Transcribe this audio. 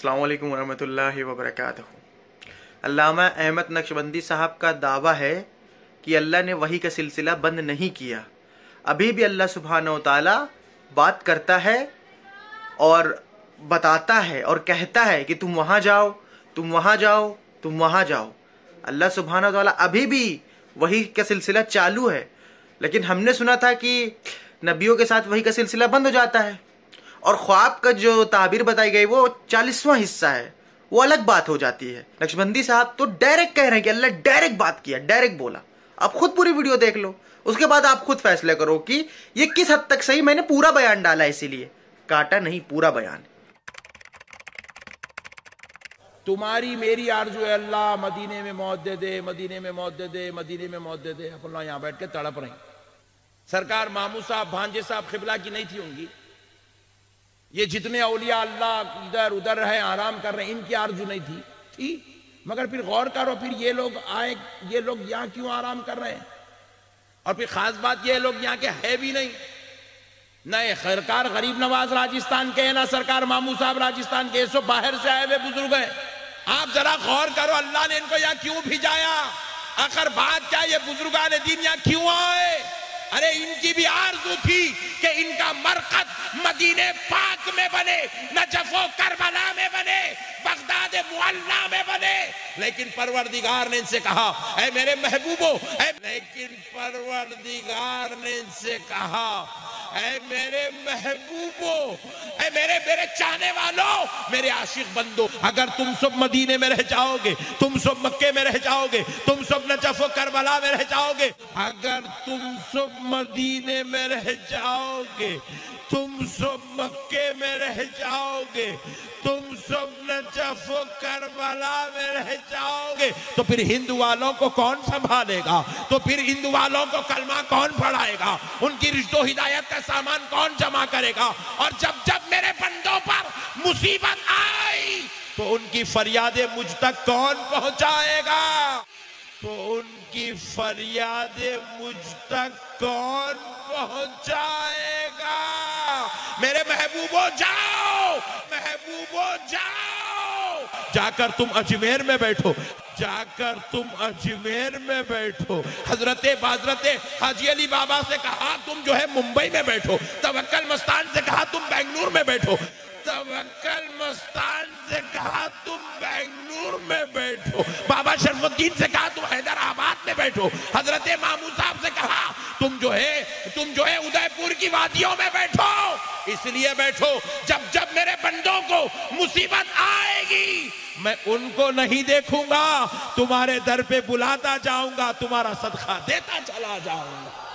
अल्लाम वरहमतुल्लाहि वबरकातुहू अल्लामा अहमद नक्शबंदी साहब का दावा है कि अल्लाह ने वही का सिलसिला बंद नहीं किया। अभी भी अल्लाह सुबहान ताला बात करता है और बताता है और कहता है कि तुम वहाँ जाओ, तुम वहाँ जाओ, तुम वहाँ जाओ। अल्लाह सुबहान ताला अभी भी वही का सिलसिला चालू है। लेकिन हमने सुना था कि नबियों के साथ वही का सिलसिला बंद हो जाता है। और ख्वाब का जो ताबीर बताई गई, वो चालीसवां हिस्सा है। वो अलग बात हो जाती है। नक्शबंदी साहब तो डायरेक्ट कह रहे हैं कि अल्लाह डायरेक्ट बात किया डायरेक्ट बोला। आप खुद पूरी वीडियो देख लो। उसके बाद आप खुद फैसले करो कि ये किस हद तक सही, मैंने पूरा बयान डाला इसीलिए। काटा नहीं, पूरा बयान। तुम्हारी मेरी आरज़ू है अल्लाह, मदीने में मौत दे दे, मदीने में मौत दे दे, मदीने में मौत दे दे। अपन यहाँ बैठ के तड़प रहे सरकार मामू साहब, भांजे साहब, खिबला की नहीं थी होंगी। ये जितने अलिया अल्लाह इधर उधर रहे आराम कर रहे हैं, इनकी आरज़ू नहीं थी। थी। मगर फिर गौर करो, फिर ये लोग आए, ये लोग यहाँ क्यों आराम कर रहे हैं? और फिर खास बात ये, लोग यहाँ के है भी नहीं। नए सरकार गरीब नवाज़ राजस्थान के है, ना सरकार मामू साहब राजस्थान के सो बाहर से आए हुए बुज़ुर्ग हैं। आप जरा गौर करो, अल्लाह ने इनको यहाँ क्यों भिजाया? आखिर बात क्या, ये बुजुर्गान दिन यहाँ क्यों आए? अरे इनकी भी आरज़ू थी कि इनका मरकत मदीने पाक में बने, नजफो करबला में बने, बगदाद मुअल्ला में बने। लेकिन परवरदिगार ने इनसे कहा, ऐ मेरे महबूबो लेकिन परवरदिगार ने इनसे कहा ऐ मेरे महबूबो, ऐ मेरे मेरे चाहने वालों, मेरे आशिक बंदो, अगर तुम सब मदीने में रह जाओगे, तुम सब मक्के में रह जाओगे, तुम सब नजफ करबला में रह जाओगे, अगर तुम सब मदीने में रह जाओगे, तुम सब मक्के में रह जाओगे, तुम सब नजफ करबला में रह जाओगे तो फिर हिंदू वालों को कौन संभालेगा? तो फिर हिंदू वालों को कलमा कौन पढ़ाएगा? उनकी रिश्तों हिदायत का सामान कौन जमा करेगा? और जब जब मेरे बंदों पर मुसीबत आई तो उनकी फरियादें मुझ तक कौन पहुंचाएगा? तो उनकी फरियादें मुझ तक कौन पहुंचाएगा? मेरे महबूबो जाओ महबूबो जाओ। जाकर तुम अजमेर में बैठो। जाकर तुम अजमेर में बैठो। हज़रत बाजरत हाजी अली बाबा से कहा, तुम जो है मुंबई में बैठो। तवक्कल मस्तान से कहा, तुम बेंगलुरु में बैठो। तवक्कल मस्तान से कहा, तुम बेंगलुरु में बैठो। बाबा शरफुद्दीन से कहा, तुम हैदराबाद में बैठो। हज़रत मामू साहब से कहा, तुम जो है, तुम जो है उदयपुर की वादियों में बैठो। इसलिए बैठो, जब जब मेरे बंदों को मुसीबत आएगी मैं उनको नहीं देखूँगा। तुम्हारे दर पे बुलाता जाऊँगा, तुम्हारा सदखा देता चला जाऊँगा।